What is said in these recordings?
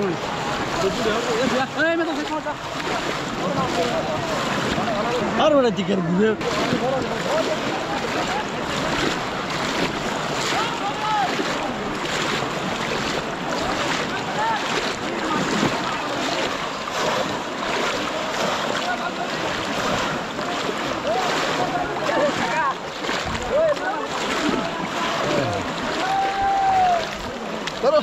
嗯，我不聊，不聊。哎，没东西，看看。哪有那几个人？Hello.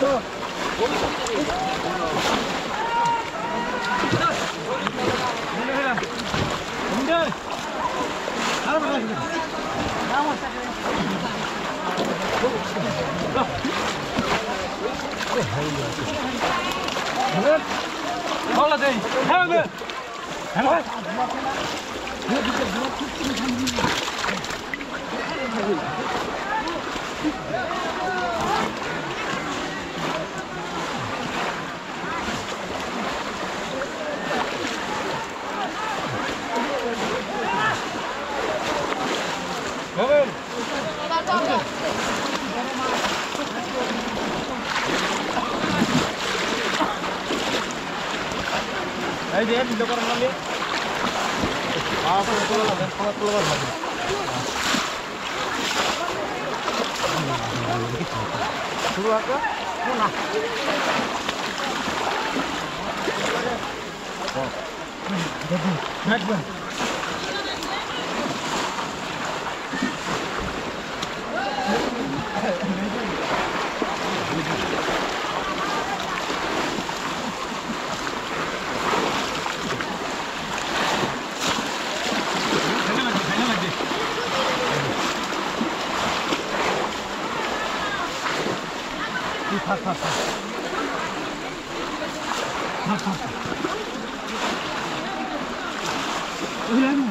Hadi. Ayo dia di depan lagi. Apa itu lah? Kalau keluar lagi. Suruh aku, mana? Oh, jadi, naik bang. Thank you. パパパパパ裏に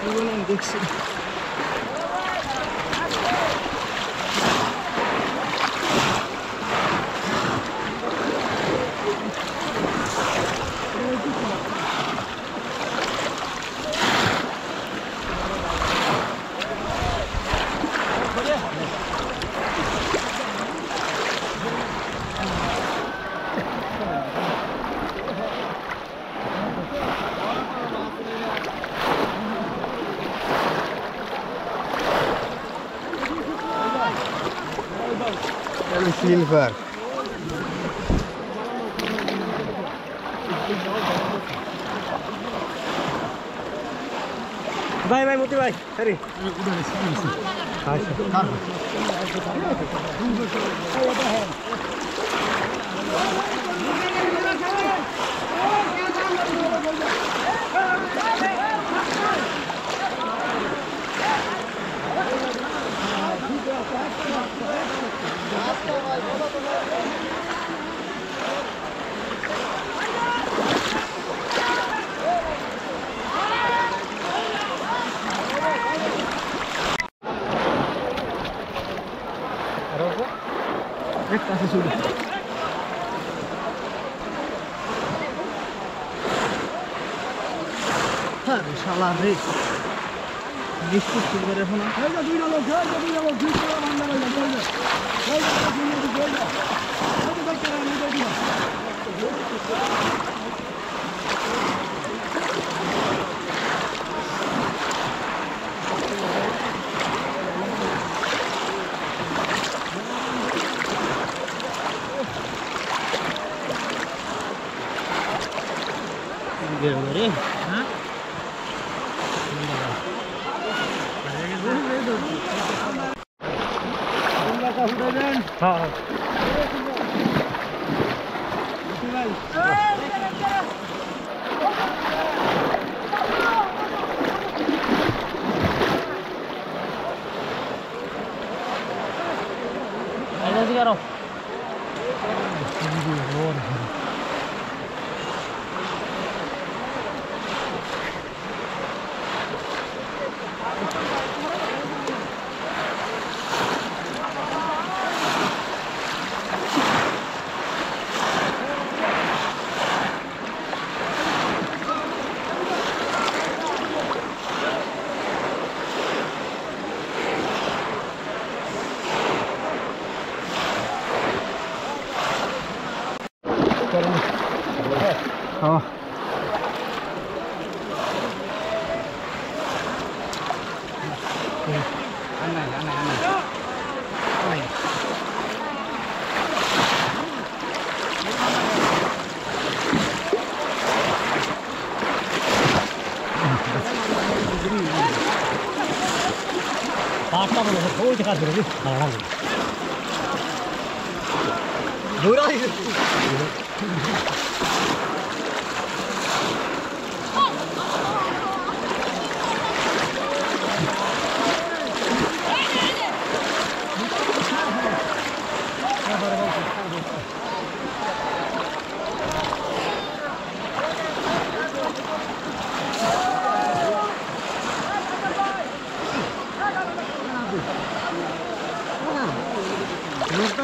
이거는 넥시 en zilver. Vai, vai, Muti, vai. Heri. Udah, হ্যাঁ শালা রে বৃষ্টি শুরু করে এখন दे रहा अरे हाँ காசு இருக்கு அழகாக இருக்கு தூரம்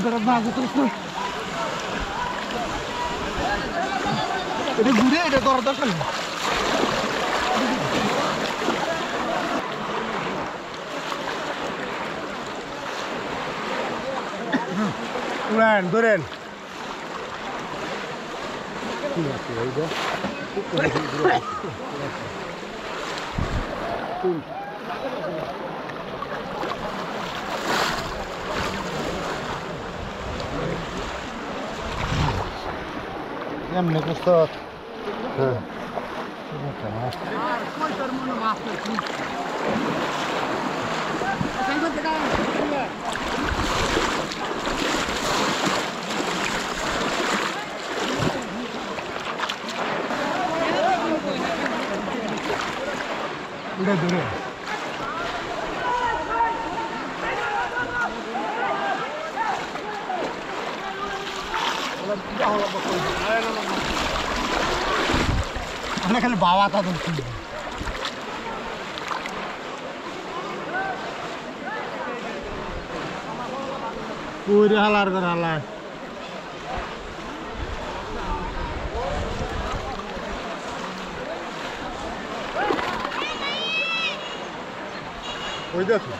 berbagu terus tuh ada gede ada tortor kan Turen, turen. Jemnek a szart. Ure, ure. আমরা খালি বাবা তাদের পুরি হালার করে হালায় ওই দেখো